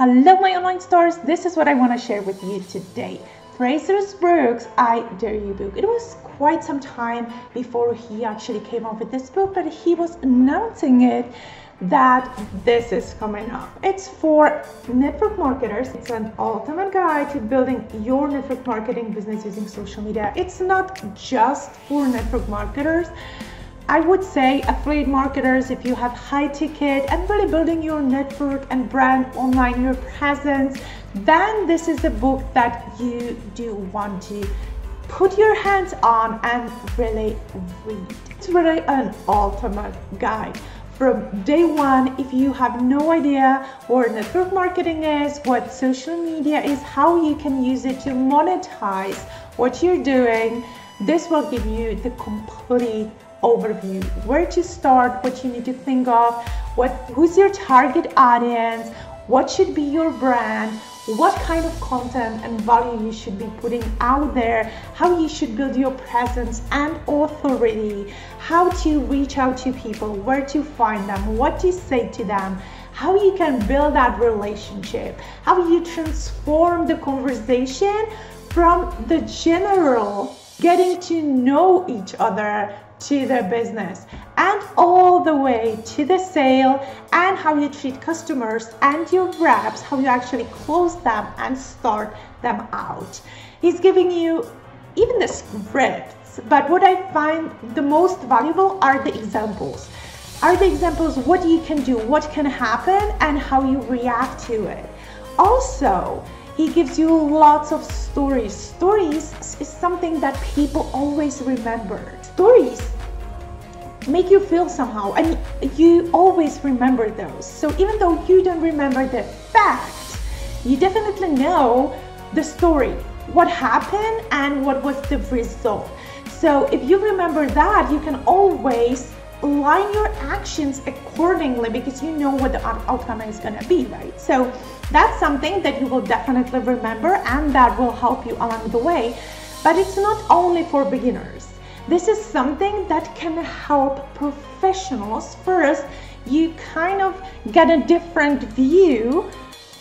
Hello, my online stars. This is what I want to share with you today. Frazer's Brookes' I Dare You book. It was quite some time before he actually came up with this book, but he was announcing it that this is coming up. It's for network marketers. It's an ultimate guide to building your network marketing business using social media. It's not just for network marketers. I would say affiliate marketers, if you have high ticket and really building your network and brand online, your presence, then this is a book that you do want to put your hands on and really read. It's really an ultimate guide. From day one, if you have no idea what network marketing is, what social media is, how you can use it to monetize what you're doing, this will give you the complete overview. Where to start what you need to think of what who's your target audience what should be your brand what kind of content and value you should be putting out there how you should build your presence and authority how to reach out to people where to find them what to say to them how you can build that relationship how you transform the conversation from the general getting to know each other to their business and all the way to the sale and how you treat customers and your reps, how you actually close them and start them out. He's giving you even the scripts, but what I find the most valuable are the examples. Are the examples what you can do, what can happen, and how you react to it. Also, he gives you lots of stories. Stories is something that people always remember. Stories make you feel somehow and you always remember those. So even though you don't remember the fact, you definitely know the story, what happened and what was the result. So if you remember that, you can always line your actions accordingly because you know what the outcome is going to be, right? So that's something that you will definitely remember and that will help you along the way. But it's not only for beginners. This is something that can help professionals. First, you kind of get a different view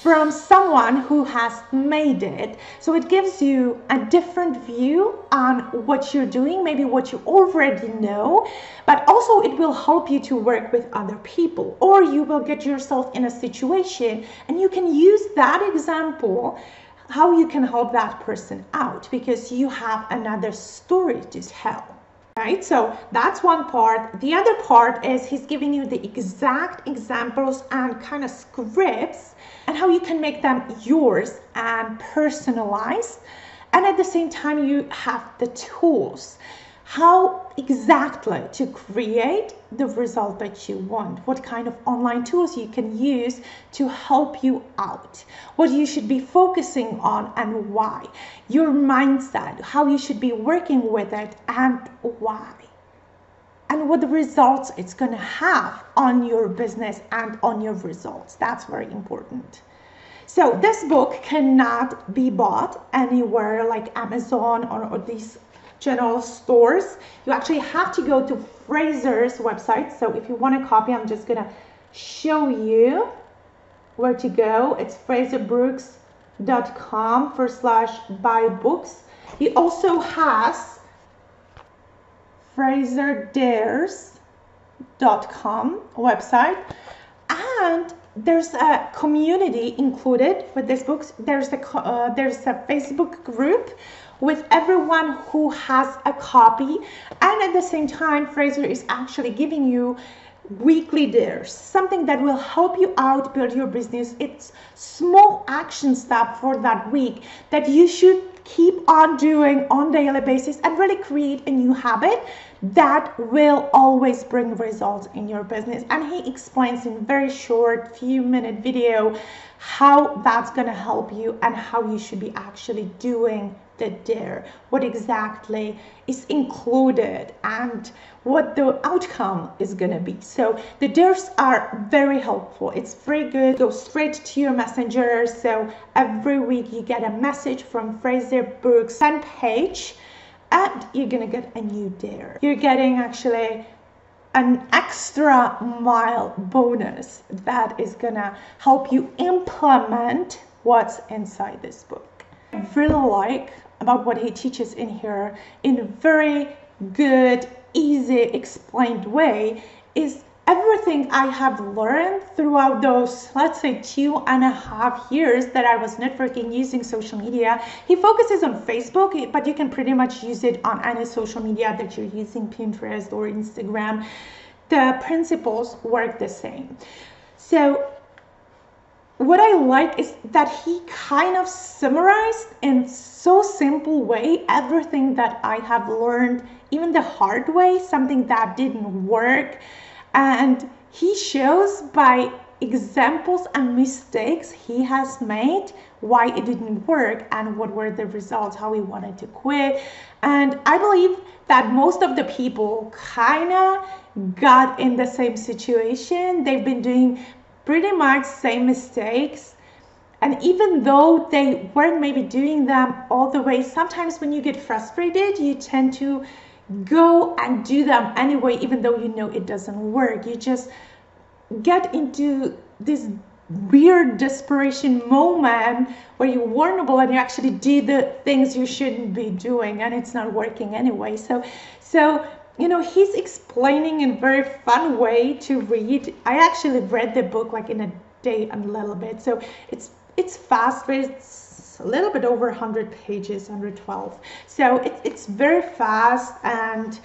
from someone who has made it. So it gives you a different view on what you're doing, maybe what you already know, but also it will help you to work with other people or you will get yourself in a situation and you can use that example how you can help that person out because you have another story to tell. Right, so that's one part. The other part is he's giving you the exact examples and kind of scripts and how you can make them yours and personalized. And at the same time, you have the tools how exactly to create the result that you want, what kind of online tools you can use to help you out, what you should be focusing on and why, your mindset, how you should be working with it and why, and what the results it's going to have on your business and on your results. That's very important. So this book cannot be bought anywhere like Amazon or, or these general stores. You actually have to go to Frazer's website. So if you want a copy, I'm just gonna show you where to go. It's frazerbrookes.com forward slash buy books. He also has frazerdares.com website and there's a community included with these books. There's a uh, there's a Facebook group with everyone who has a copy, and at the same time, Frazer is actually giving you weekly dares, something that will help you out build your business. It's small action step for that week that you should keep on doing on daily basis and really create a new habit that will always bring results in your business. And he explains in very short few minute video how that's going to help you and how you should be actually doing the dare what exactly is included and what the outcome is going to be. So the dares are very helpful. It's very good. Go straight to your messenger. So every week you get a message from Frazer Brookes fan page and you're gonna get a new dare you're getting actually an extra mile bonus that is gonna help you implement what's inside this book. I really like about what he teaches in here in a very good, easy, explained way is everything I have learned throughout those, let's say, two and a half years that I was networking using social media. He focuses on Facebook, but you can pretty much use it on any social media that you're using, Pinterest or Instagram. The principles work the same. So what I like is that he kind of summarized in so simple way everything that I have learned, even the hard way, something that didn't work. And he shows by examples and mistakes he has made why it didn't work and what were the results, how he wanted to quit. And I believe that most of the people kind of got in the same situation. They've been doing pretty much same mistakes and even though they weren't maybe doing them all the way sometimes when you get frustrated you tend to go and do them anyway even though you know it doesn't work you just get into this weird desperation moment where you're vulnerable and you actually do the things you shouldn't be doing and it's not working anyway so so you know, he's explaining in very fun way to read. I actually read the book like in a day and a little bit. So it's it's fast, but it's a little bit over 100 pages, 112. So it, it's very fast and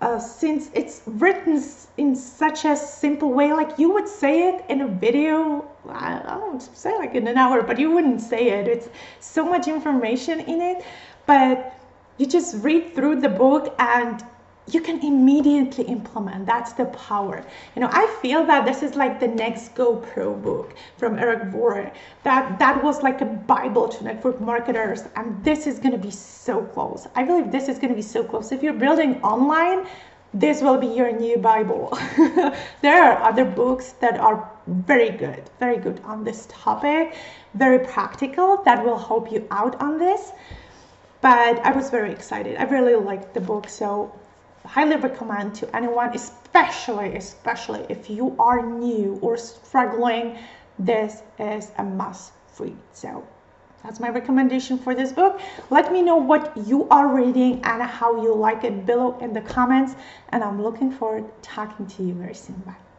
uh, since it's written in such a simple way, like you would say it in a video, I don't say like in an hour, but you wouldn't say it. It's so much information in it, but you just read through the book and you can immediately implement. That's the power. You know, I feel that this is like the next GoPro book from Eric Worre. That that was like a Bible to network marketers, and this is gonna be so close. I believe this is gonna be so close. If you're building online, this will be your new Bible. there are other books that are very good, very good on this topic, very practical that will help you out on this. But I was very excited. I really liked the book, so highly recommend to anyone, especially, especially if you are new or struggling, this is a must read. So that's my recommendation for this book. Let me know what you are reading and how you like it below in the comments. And I'm looking forward to talking to you very soon. Bye.